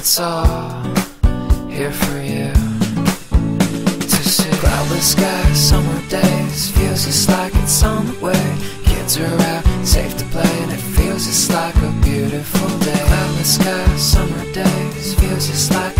It's all here for you to see. Cloudless skies, summer days, feels just like it's on the way. Kids are out, safe to play, and it feels just like a beautiful day. Cloudless skies, summer days, feels just like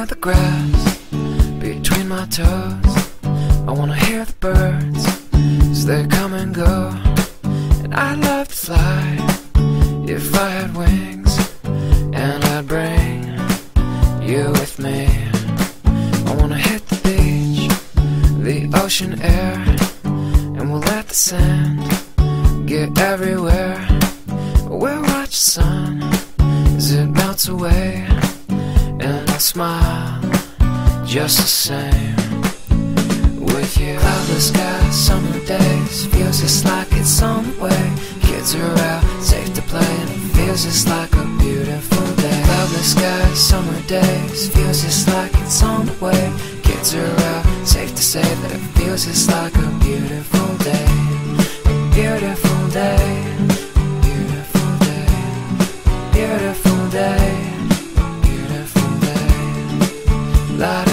I the grass between my toes. I wanna hear the birds as they come and go. And I'd love to fly if I had wings, and I'd bring you with me. I wanna hit the beach, the ocean air, and we'll let the sand get everywhere. We'll watch the sun as it melts away, smile just the same with you. Cloudless skies, summer days, feels just like it's way. Kids are out, safe to play, and it feels just like a beautiful day. Cloudless skies, summer days, feels just like it's way. Kids are out, safe to say that it feels just like a beautiful Beautiful